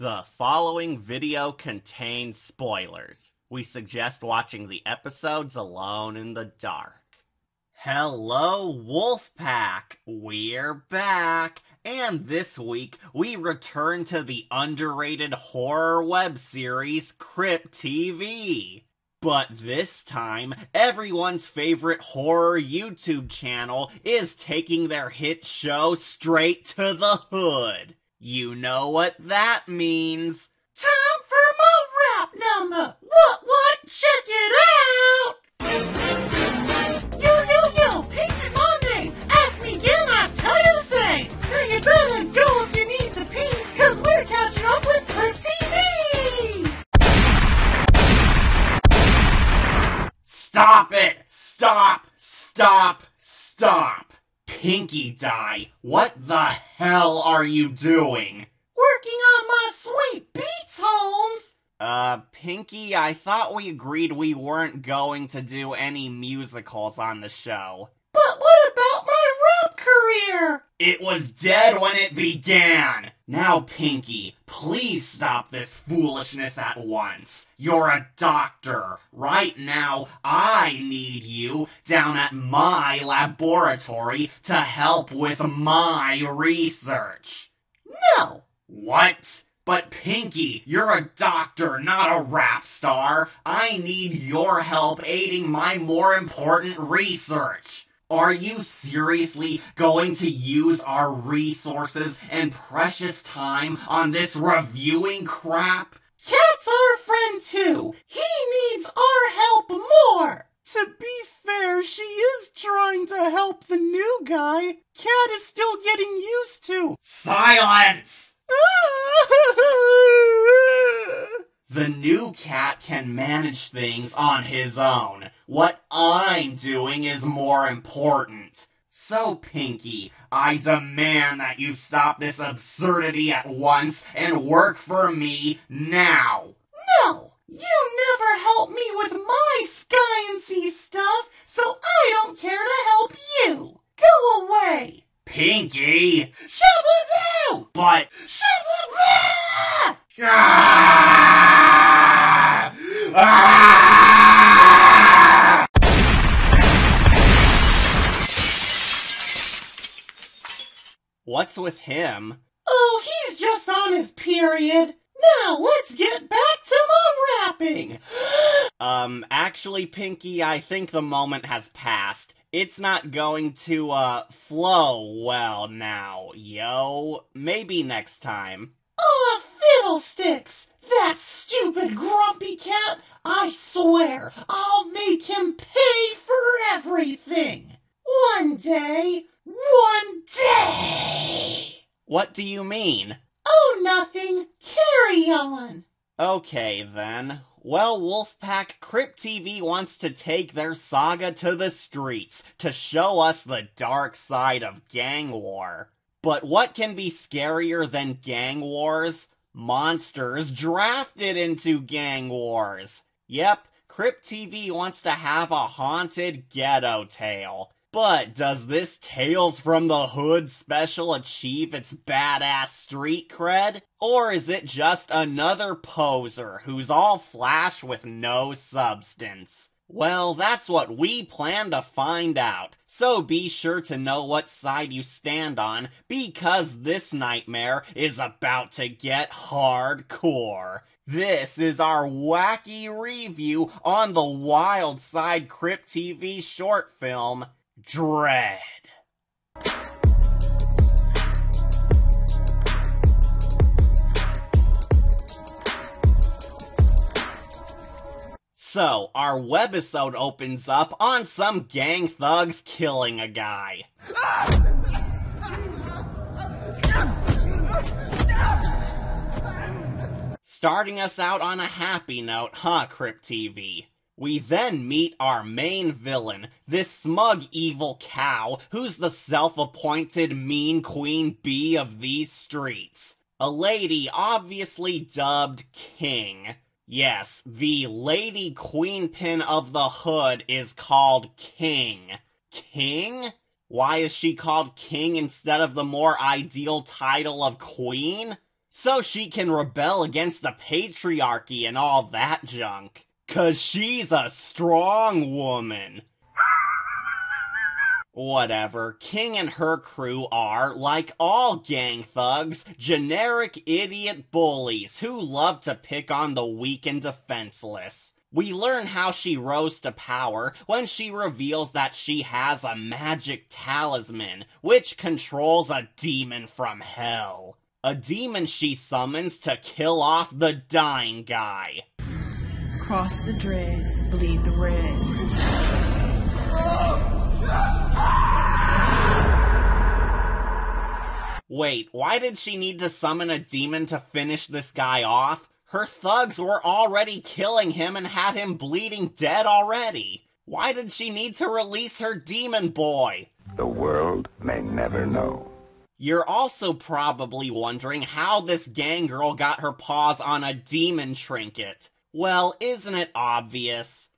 The following video contains spoilers. We suggest watching the episodes alone in the dark. Hello, Wolfpack! We're back! And this week, we return to the underrated horror web series Crypt TV. But this time, everyone's favorite horror YouTube channel is taking their hit show straight to the hood. You know what that means. Time for my rap number. What, what? Check it out. Yo, yo, yo, Pink is my name. Ask me again, I tell you the same. Now you better go if you need to pee, cause we're catching up with Crypt TV. Stop it! Stop! Stop! Stop! Pinky Die, what the hell are you doing? Working on my sweet beats, Holmes. Uh, Pinky, I thought we agreed we weren't going to do any musicals on the show. But what about my career? It was dead when it began! Now, Pinky, please stop this foolishness at once. You're a doctor. Right now, I need you down at my laboratory to help with my research. No. What? But Pinky, you're a doctor, not a rap star. I need your help aiding my more important research. Are you seriously going to use our resources and precious time on this reviewing crap? Cat's our friend too. He needs our help more. To be fair, she is trying to help the new guy. Cat is still getting used to. Silence! The new cat can manage things on his own. What I'm doing is more important. So, Pinky, I demand that you stop this absurdity at once and work for me now. No, you never help me with my sky and sea stuff, so I don't care to help you. Go away. Pinky! Shablaboo! But. Shablaboo! Ah! Ah! What's with him? Oh, he's just on his period. Now let's get back to my rapping. Um, actually, Pinky, I think the moment has passed. It's not going to, uh, flow well now, yo. Maybe next time. Aw, fiddlesticks! That stupid grumpy cat! I swear, I'll make him pay for everything! One day! One day! What do you mean? Oh, nothing! Carry on! Okay, then. Well, Wolfpack, Crypt TV wants to take their saga to the streets to show us the dark side of gang war. But what can be scarier than gang wars? Monsters drafted into gang wars. Yep, Crypt TV wants to have a haunted ghetto tale. But does this Tales from the Hood special achieve its badass street cred? Or is it just another poser who's all flash with no substance? Well, that's what we plan to find out. So be sure to know what side you stand on, because this nightmare is about to get hardcore. This is our wacky review on the Wild Side Crypt TV short film, Dread. So, our webisode opens up on some gang thugs killing a guy. Starting us out on a happy note, huh, Crypt TV? We then meet our main villain, this smug evil cow who's the self-appointed mean queen bee of these streets. A lady obviously dubbed King. Yes, the lady queen pin of the hood is called King. King? Why is she called King instead of the more ideal title of Queen? so she can rebel against the patriarchy and all that junk. Cause she's a strong woman. Whatever, King and her crew are, like all gang thugs, generic idiot bullies who love to pick on the weak and defenseless. We learn how she rose to power when she reveals that she has a magic talisman, which controls a demon from hell. A demon she summons to kill off the dying guy. Cross the dread, bleed the red. Wait, why did she need to summon a demon to finish this guy off? Her thugs were already killing him and had him bleeding dead already. Why did she need to release her demon boy? The world may never know. You're also probably wondering how this gang girl got her paws on a demon trinket. Well, isn't it obvious?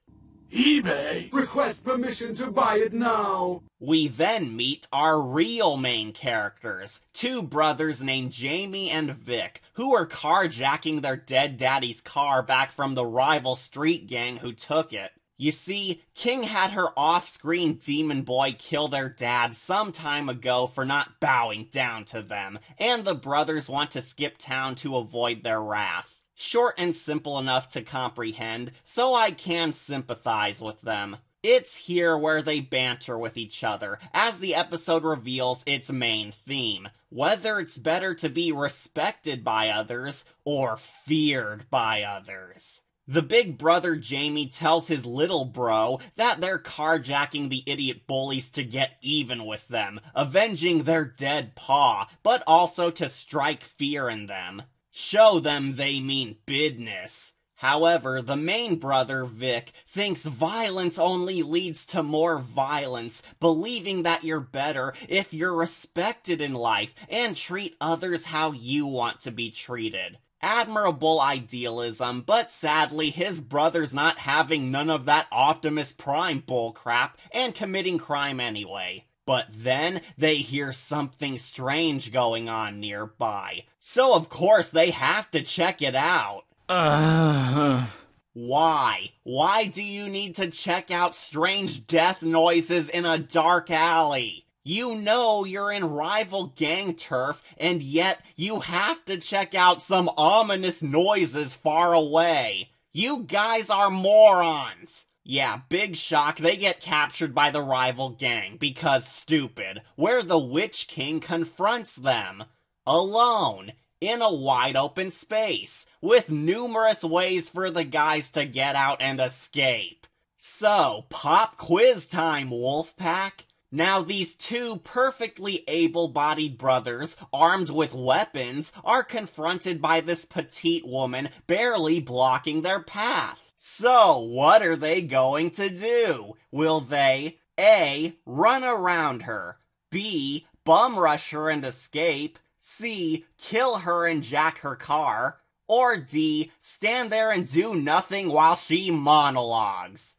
eBay. Request permission to buy it now. We then meet our real main characters, two brothers named Jamie and Vic, who are carjacking their dead daddy's car back from the rival street gang who took it. You see, King had her off-screen demon boy kill their dad some time ago for not bowing down to them, and the brothers want to skip town to avoid their wrath. Short and simple enough to comprehend, so I can sympathize with them. It's here where they banter with each other, as the episode reveals its main theme. Whether it's better to be respected by others, or feared by others. The big brother Jamie tells his little bro that they're carjacking the idiot bullies to get even with them, avenging their dead paw, but also to strike fear in them. Show them they mean business. However, the main brother, Vic, thinks violence only leads to more violence, believing that you're better if you're respected in life and treat others how you want to be treated. Admirable idealism, but sadly his brother's not having none of that Optimus Prime bullcrap and committing crime anyway. But then they hear something strange going on nearby. So of course they have to check it out. Uh, Why? Why do you need to check out strange death noises in a dark alley? You know you're in rival gang turf, and yet you have to check out some ominous noises far away. You guys are morons. Yeah, big shock, they get captured by the rival gang because stupid, where the Witch King confronts them. Alone, in a wide open space, with numerous ways for the guys to get out and escape. So, pop quiz time, Wolfpack. Now, these two perfectly able bodied brothers, armed with weapons, are confronted by this petite woman barely blocking their path. So, what are they going to do? Will they A. Run around her, B. Bum rush her and escape, C. Kill her and jack her car, or D. Stand there and do nothing while she monologues?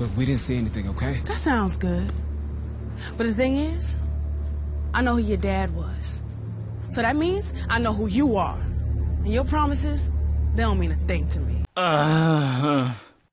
look, we didn't see anything, okay? That sounds good. But the thing is, I know who your dad was. So that means I know who you are. And your promises, they don't mean a thing to me. Uh,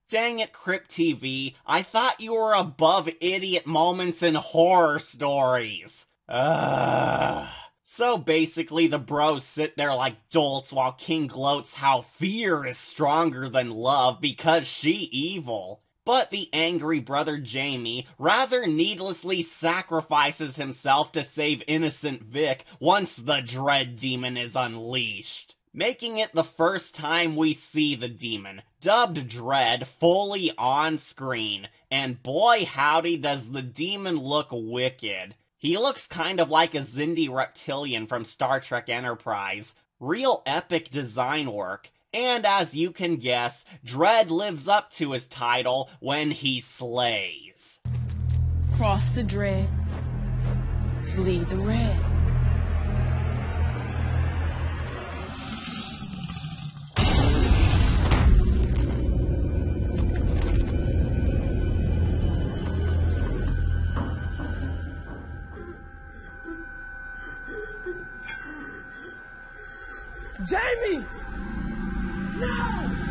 Dang it, Crypt TV. I thought you were above idiot moments in horror stories. Ugh. So basically, the bros sit there like dolts while King gloats how fear is stronger than love because she evil. But the angry brother Jamie rather needlessly sacrifices himself to save innocent Vic once the dread demon is unleashed making it the first time we see the demon, dubbed Dread, fully on screen. And boy howdy does the demon look wicked. He looks kind of like a Xindi reptilian from Star Trek Enterprise. Real epic design work. And as you can guess, Dread lives up to his title when he slays. Cross the dread, bleed the red. Jamie! Jamie.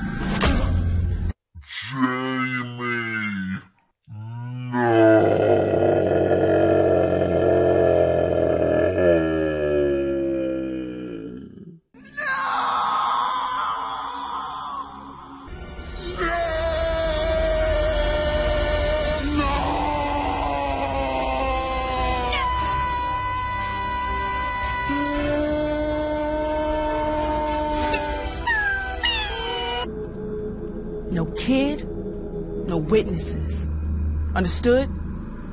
Understood?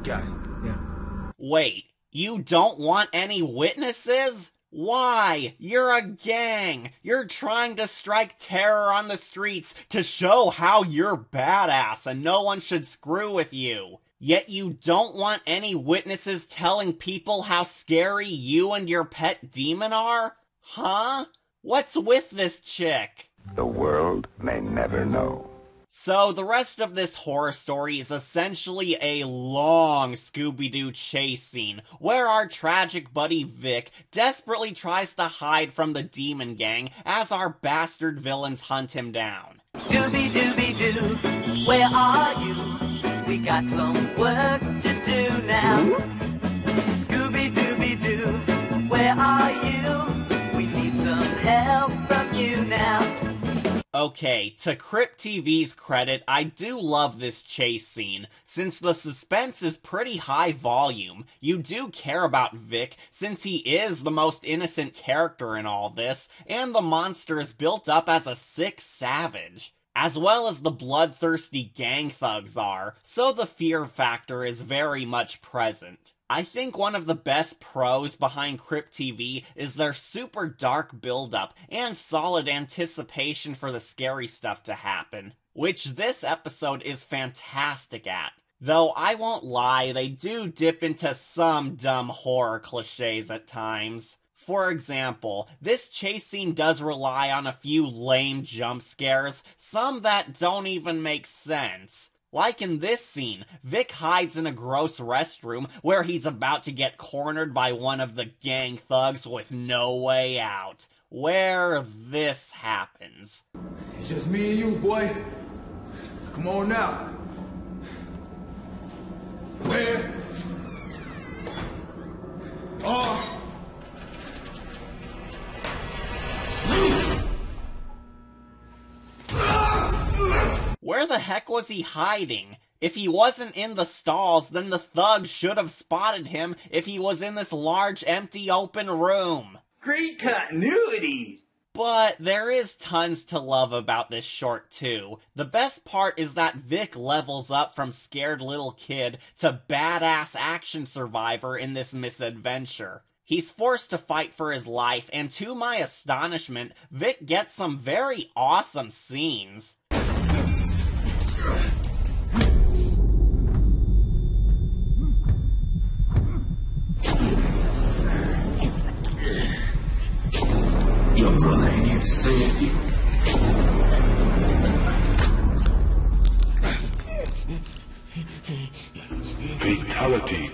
Got it. Yeah. Wait, you don't want any witnesses? Why? You're a gang. You're trying to strike terror on the streets to show how you're badass and no one should screw with you. Yet you don't want any witnesses telling people how scary you and your pet demon are? Huh? What's with this chick? The world may never know. So, the rest of this horror story is essentially a long Scooby Doo chase scene where our tragic buddy Vic desperately tries to hide from the demon gang as our bastard villains hunt him down. Dooby dooby doo, where are you? We got some work to do now. Scooby dooby doo, where are you? We need some help from you now. Okay, to Crypt TV's credit, I do love this chase scene. Since the suspense is pretty high volume, you do care about Vic since he is the most innocent character in all this, and the monster is built up as a sick savage. As well as the bloodthirsty gang thugs are, so the fear factor is very much present. I think one of the best pros behind Crypt TV is their super dark buildup and solid anticipation for the scary stuff to happen, which this episode is fantastic at. Though I won't lie, they do dip into some dumb horror cliches at times. For example, this chase scene does rely on a few lame jump scares, some that don't even make sense. Like in this scene, Vic hides in a gross restroom where he's about to get cornered by one of the gang thugs with no way out. Where this happens. It's just me and you, boy. Come on now. Where oh. are Where the heck was he hiding? If he wasn't in the stalls, then the thug should have spotted him if he was in this large, empty, open room. Great continuity! But there is tons to love about this short too. The best part is that Vic levels up from scared little kid to badass action survivor in this misadventure. He's forced to fight for his life, and to my astonishment, Vic gets some very awesome scenes. Your brother ain't here to save you. Fatality.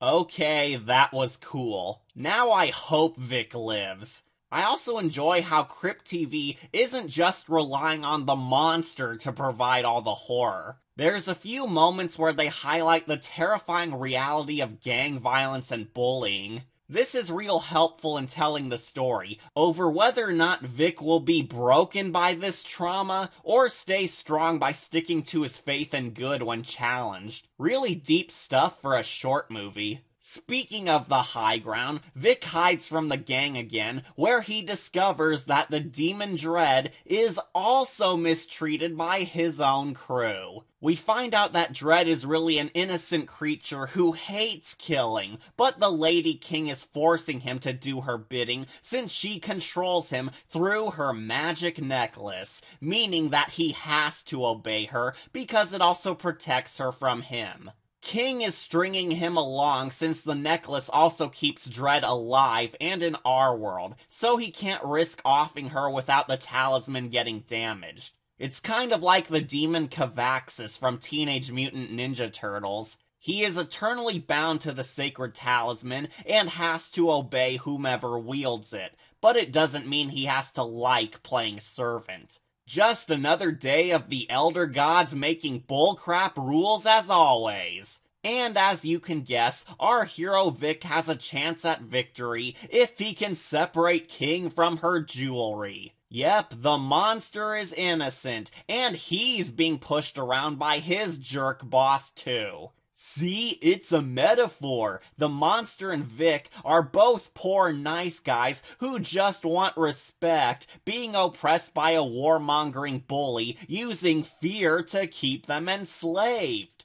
Okay, that was cool. Now I hope Vic lives. I also enjoy how Crypt TV isn't just relying on the monster to provide all the horror. There's a few moments where they highlight the terrifying reality of gang violence and bullying. This is real helpful in telling the story over whether or not Vic will be broken by this trauma or stay strong by sticking to his faith and good when challenged. Really deep stuff for a short movie. Speaking of the high ground, Vic hides from the gang again, where he discovers that the Demon Dread is also mistreated by his own crew. We find out that Dread is really an innocent creature who hates killing, but the Lady King is forcing him to do her bidding since she controls him through her magic necklace, meaning that he has to obey her because it also protects her from him. King is stringing him along since the necklace also keeps Dread alive and in our world, so he can't risk offing her without the talisman getting damaged. It's kind of like the demon Kavaxas from Teenage Mutant Ninja Turtles. He is eternally bound to the sacred talisman and has to obey whomever wields it, but it doesn't mean he has to like playing servant. Just another day of the Elder Gods making bullcrap rules as always. And as you can guess, our hero Vic has a chance at victory if he can separate King from her jewelry. Yep, the monster is innocent, and he's being pushed around by his jerk boss too. See, it's a metaphor. The monster and Vic are both poor, nice guys who just want respect, being oppressed by a warmongering bully, using fear to keep them enslaved.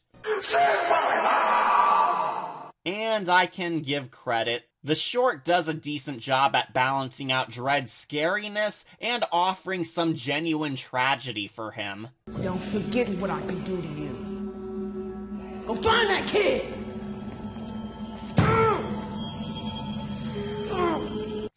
And I can give credit. The short does a decent job at balancing out Dread's scariness and offering some genuine tragedy for him. Don't forget what I can do to you. Go find that kid!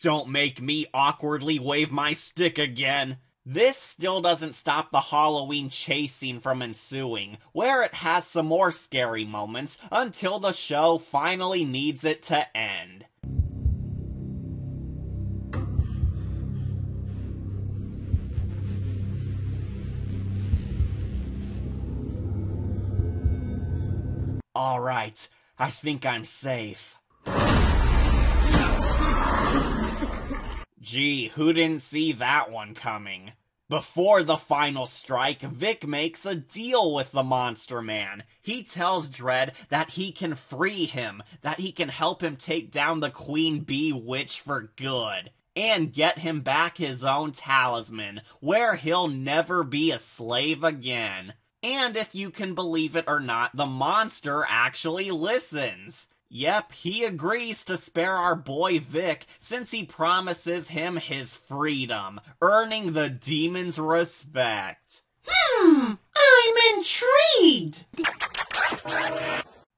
Don't make me awkwardly wave my stick again. This still doesn't stop the Halloween chase scene from ensuing, where it has some more scary moments until the show finally needs it to end. Alright, I think I'm safe. Gee, who didn't see that one coming? Before the final strike, Vic makes a deal with the Monster Man. He tells Dread that he can free him, that he can help him take down the Queen Bee Witch for good, and get him back his own talisman, where he'll never be a slave again. And if you can believe it or not, the monster actually listens. Yep, he agrees to spare our boy Vic since he promises him his freedom, earning the demon's respect. Hmm, I'm intrigued.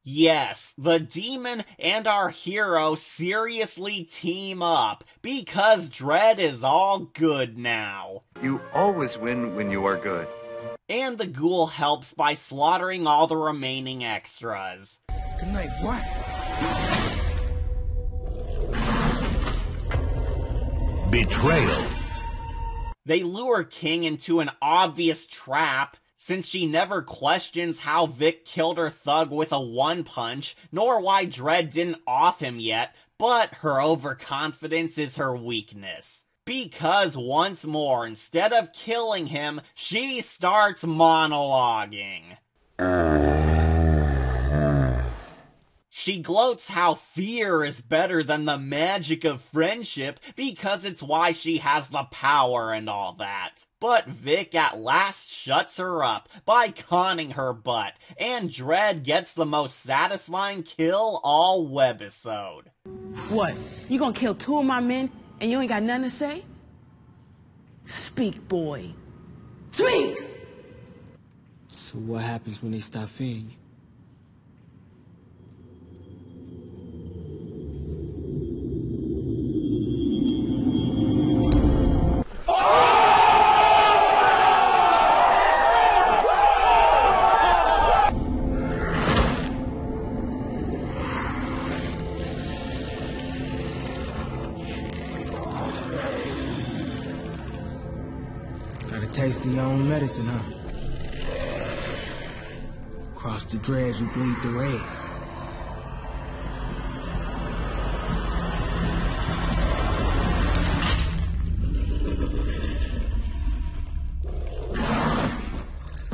Yes, the demon and our hero seriously team up because Dread is all good now. You always win when you are good. And the ghoul helps by slaughtering all the remaining extras. Good night, boy. Betrayal. They lure King into an obvious trap since she never questions how Vic killed her thug with a one punch, nor why Dread didn't off him yet, but her overconfidence is her weakness. Because once more, instead of killing him, she starts monologuing. She gloats how fear is better than the magic of friendship because it's why she has the power and all that. But Vic at last shuts her up by conning her butt, and Dread gets the most satisfying kill all webisode. What? You gonna kill two of my men and you ain't got nothing to say? Speak, boy. Speak! So what happens when they stop feeding you? Got a taste of your own medicine, huh? Cross the dreads, you bleed the red.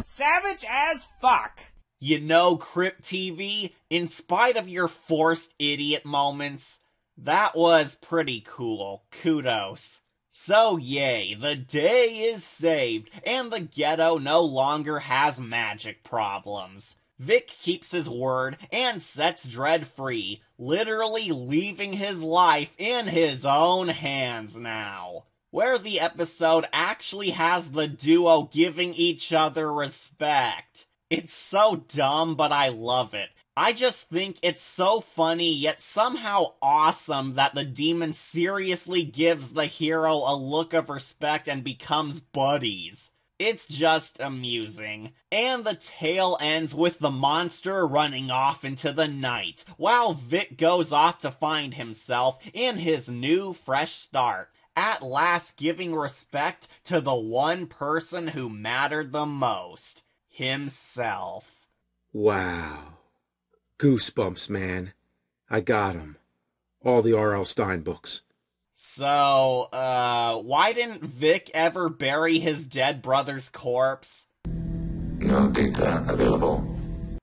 Savage as fuck. You know, Crypt TV, in spite of your forced idiot moments, that was pretty cool. Kudos. So yay, the day is saved, and the ghetto no longer has magic problems. Vic keeps his word and sets Dread free, literally leaving his life in his own hands now. Where the episode actually has the duo giving each other respect. It's so dumb, but I love it. I just think it's so funny yet somehow awesome that the demon seriously gives the hero a look of respect and becomes buddies. It's just amusing. And the tale ends with the monster running off into the night, while Vic goes off to find himself in his new fresh start, at last giving respect to the one person who mattered the most himself. Wow. Goosebumps, man. I got 'em. All the R.L. Stine books. So, uh, why didn't Vic ever bury his dead brother's corpse? No data available.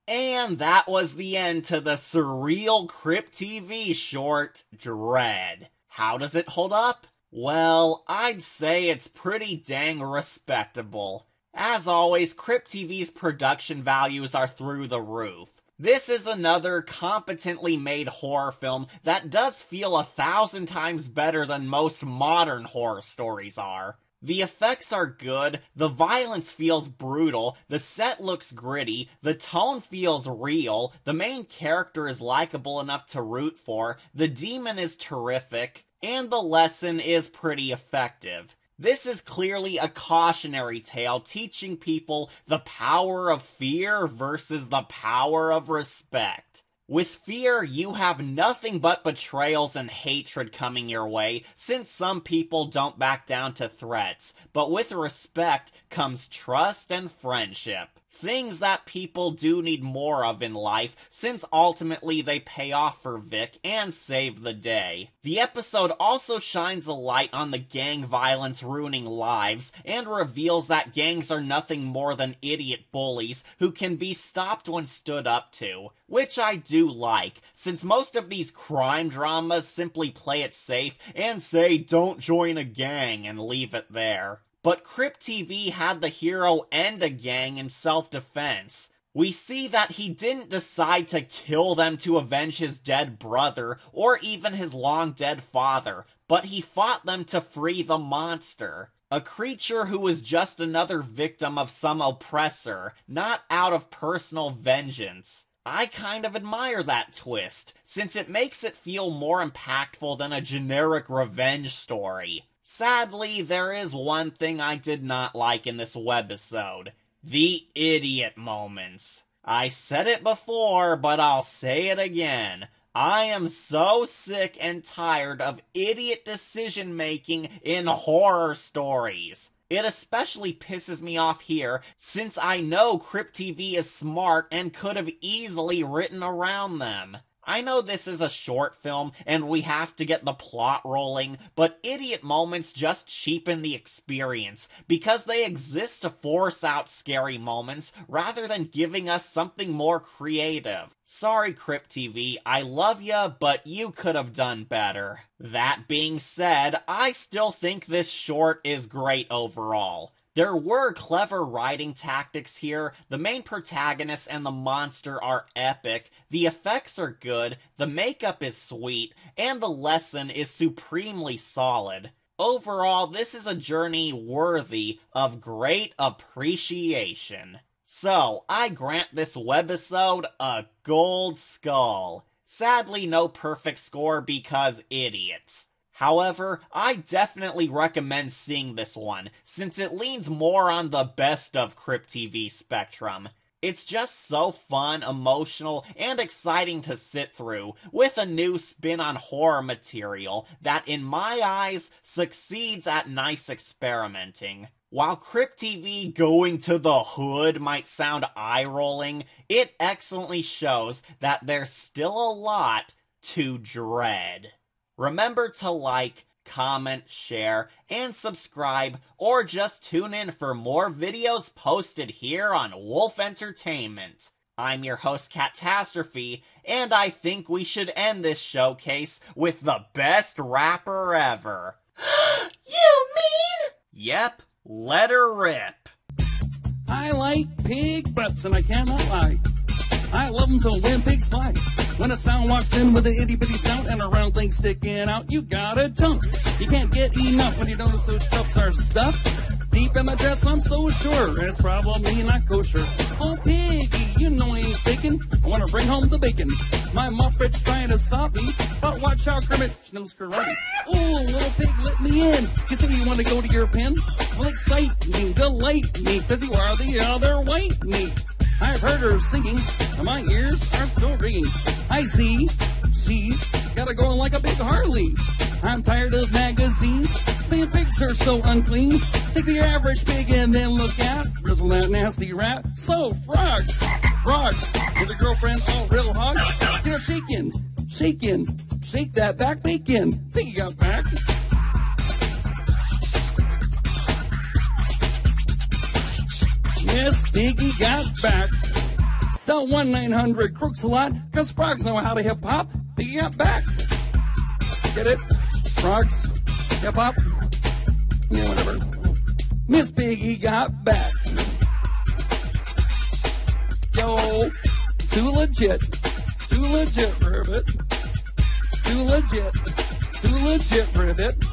And that was the end to the surreal Crypt TV short, Dread. How does it hold up? Well, I'd say it's pretty dang respectable. As always, Crypt TV's production values are through the roof. This is another competently made horror film that does feel a thousand times better than most modern horror stories are. The effects are good, the violence feels brutal, the set looks gritty, the tone feels real, the main character is likable enough to root for, the demon is terrific, and the lesson is pretty effective. This is clearly a cautionary tale teaching people the power of fear versus the power of respect. With fear, you have nothing but betrayals and hatred coming your way, since some people don't back down to threats. But with respect comes trust and friendship. Things that people do need more of in life, since ultimately they pay off for Vic and save the day. The episode also shines a light on the gang violence ruining lives, and reveals that gangs are nothing more than idiot bullies who can be stopped when stood up to. Which I do like, since most of these crime dramas simply play it safe and say don't join a gang and leave it there. But Crypt TV had the hero end a gang in self-defense. We see that he didn't decide to kill them to avenge his dead brother, or even his long dead father, but he fought them to free the monster. A creature who was just another victim of some oppressor, not out of personal vengeance. I kind of admire that twist, since it makes it feel more impactful than a generic revenge story. Sadly, there is one thing I did not like in this webisode. The idiot moments. I said it before, but I'll say it again. I am so sick and tired of idiot decision making in horror stories. It especially pisses me off here since I know Crypt TV is smart and could have easily written around them. I know this is a short film and we have to get the plot rolling, but idiot moments just cheapen the experience because they exist to force out scary moments rather than giving us something more creative. Sorry, Crypt TV, I love ya, but you could have done better. That being said, I still think this short is great overall. There were clever writing tactics here, the main protagonist and the monster are epic, the effects are good, the makeup is sweet, and the lesson is supremely solid. Overall, this is a journey worthy of great appreciation. So, I grant this webisode a gold skull. Sadly, no perfect score because idiots. However, I definitely recommend seeing this one, since it leans more on the best of Crypt TV spectrum. It's just so fun, emotional, and exciting to sit through, with a new spin on horror material that, in my eyes, succeeds at nice experimenting. While Crypt TV going to the hood might sound eye rolling, it excellently shows that there's still a lot to dread. Remember to like, comment, share, and subscribe, or just tune in for more videos posted here on Wolf Entertainment. I'm your host, Catastrophe, and I think we should end this showcase with the best rapper ever. you mean? Yep, let her rip. I like pig butts, and I cannot lie. I love them till when pigs fly. When a sound walks in with an itty bitty snout and a round thing sticking out, you gotta dunk. You can't get enough when you notice those trucks are stuffed. deep in my dress, I'm so sure it's probably not kosher. Oh, piggy, you know I ain't faking. I wanna bring home the bacon. My Muppet's trying to stop me, but watch out, Kermit knows karate. Oh, little pig, let me in. You say you wanna go to your pen? Well, excite me, delight me, cause you are the other white meat. I've heard her singing, and my ears are still ringing. I see, she's got her going like a big Harley. I'm tired of magazines saying pigs are so unclean. Take the average pig and then look at Rizzle that nasty rat. So frogs, frogs, with a girlfriend all real hog. You know, shaking, shaking, shake that back bacon. Piggy got back. Yes, Piggy got back. Dial 1 900 Crooks a lot, cause frogs know how to hip hop. Piggy got back. Get it? Frogs, hip hop. Yeah, whatever. Miss Piggy got back. Yo, too legit. Too legit, Ribbit. Too legit. Too legit, Ribbit.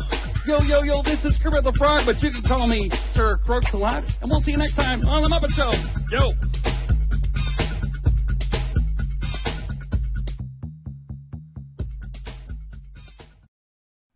Yo, yo, yo, this is Kermit the Frog, but you can call me Sir Crooks a lot. And we'll see you next time on The Muppet Show. Yo.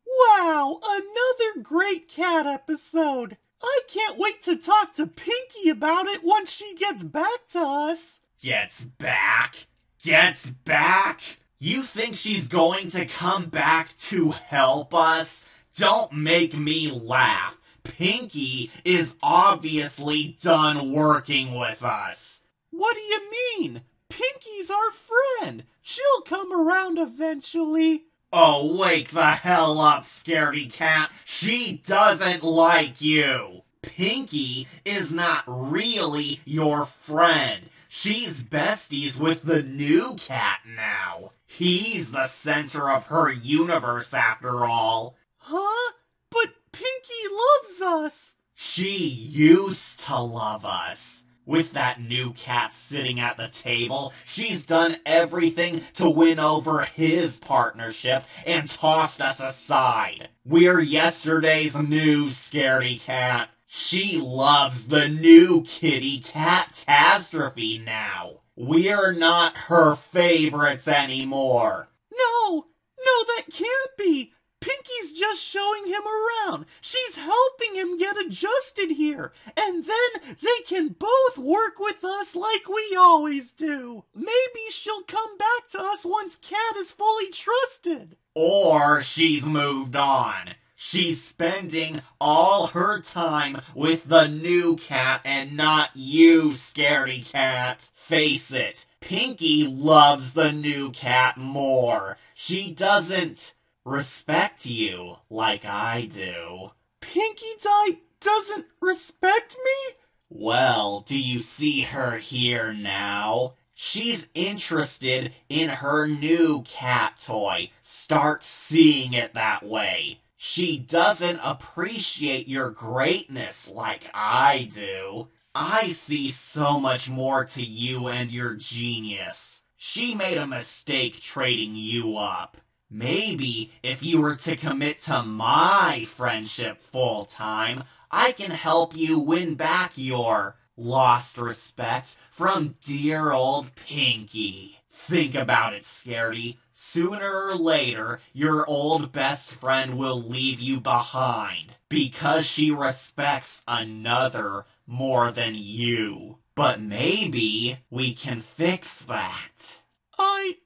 Wow, another great cat episode. I can't wait to talk to Pinky about it once she gets back to us. Gets back? Gets back? You think she's going to come back to help us? Don't make me laugh. Pinky is obviously done working with us. What do you mean? Pinky's our friend. She'll come around eventually. Oh, wake the hell up, scaredy cat. She doesn't like you. Pinky is not really your friend. She's besties with the new cat now. He's the center of her universe after all. Huh? But Pinky loves us. She used to love us. With that new cat sitting at the table, she's done everything to win over his partnership and tossed us aside. We're yesterday's new scaredy cat. She loves the new kitty catastrophe now. We're not her favorites anymore. No, no, that can't be. Pinky's just showing him around. She's helping him get adjusted here. And then they can both work with us like we always do. Maybe she'll come back to us once Cat is fully trusted. Or she's moved on. She's spending all her time with the new cat and not you, scaredy cat. Face it, Pinky loves the new cat more. She doesn't respect you like I do. Pinky Dye doesn't respect me? Well, do you see her here now? She's interested in her new cat toy. Start seeing it that way. She doesn't appreciate your greatness like I do. I see so much more to you and your genius. She made a mistake trading you up. Maybe if you were to commit to my friendship full time, I can help you win back your lost respect from dear old Pinky. Think about it, Scaredy. Sooner or later, your old best friend will leave you behind because she respects another more than you. But maybe we can fix that. I.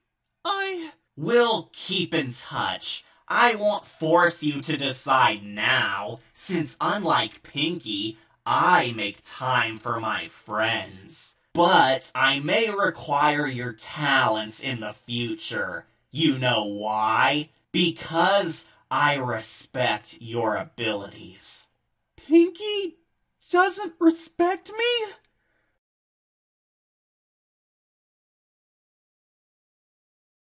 I. We'll keep in touch. I won't force you to decide now, since unlike Pinky, I make time for my friends. But I may require your talents in the future. You know why? Because I respect your abilities. Pinky doesn't respect me?